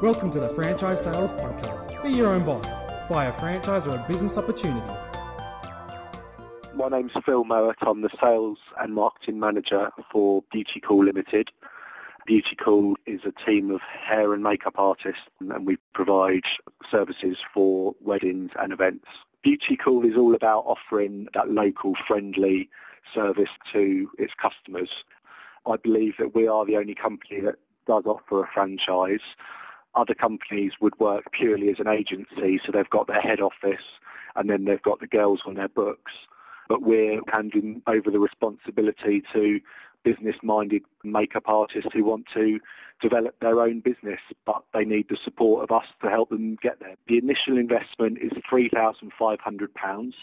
Welcome to the Franchise Sales Podcast. Be your own boss. Buy a franchise or a business opportunity. My name's Phil Mowat. I'm the Sales and Marketing Manager for Beauty Call Limited. Beauty Call is a team of hair and makeup artists and we provide services for weddings and events. Beauty Call is all about offering that local friendly service to its customers. I believe that we are the only company that does offer a franchise. Other companies would work purely as an agency, so they've got their head office and then they've got the girls on their books. But we're handing over the responsibility to business-minded makeup artists who want to develop their own business, but they need the support of us to help them get there. The initial investment is £3,500.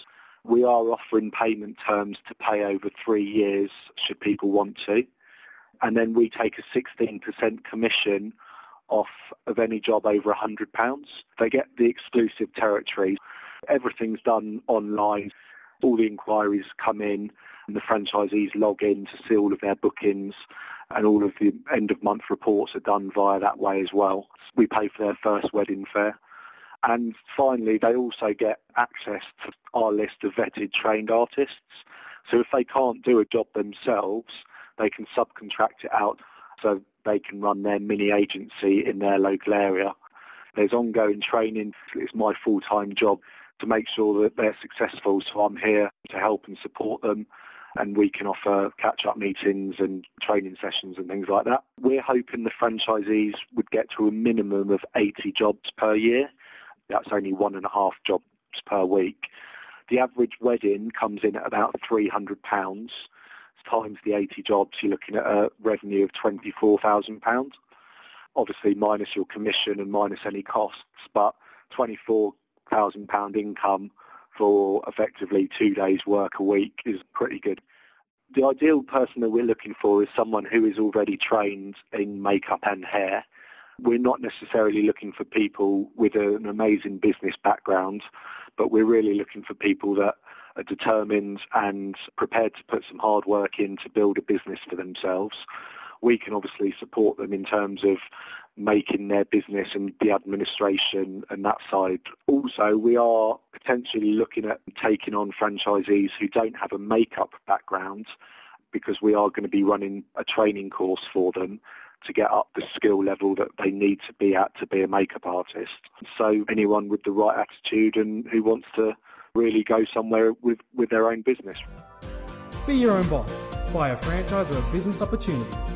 We are offering payment terms to pay over three years should people want to. And then we take a 16% commission off of any job over £100. They get the exclusive territory. Everything's done online. All the inquiries come in and the franchisees log in to see all of their bookings and all of the end of month reports are done via that way as well. We pay for their first wedding fair. And finally, they also get access to our list of vetted trained artists. So if they can't do a job themselves, they can subcontract it out so they can run their mini agency in their local area. There's ongoing training. It's my full-time job to make sure that they're successful. So I'm here to help and support them and we can offer catch-up meetings and training sessions and things like that. We're hoping the franchisees would get to a minimum of 80 jobs per year. That's only one and a half jobs per week. The average wedding comes in at about £300 times the 80 jobs, you're looking at a revenue of £24,000. Obviously minus your commission and minus any costs, but £24,000 income for effectively two days work a week is pretty good. The ideal person that we're looking for is someone who is already trained in makeup and hair. We're not necessarily looking for people with an amazing business background, but we're really looking for people that are determined and prepared to put some hard work in to build a business for themselves. We can obviously support them in terms of making their business and the administration and that side. Also, we are potentially looking at taking on franchisees who don't have a makeup background because we are going to be running a training course for them to get up the skill level that they need to be at to be a makeup artist. So anyone with the right attitude and who wants to really go somewhere with, with their own business. Be your own boss. Buy a franchise or a business opportunity.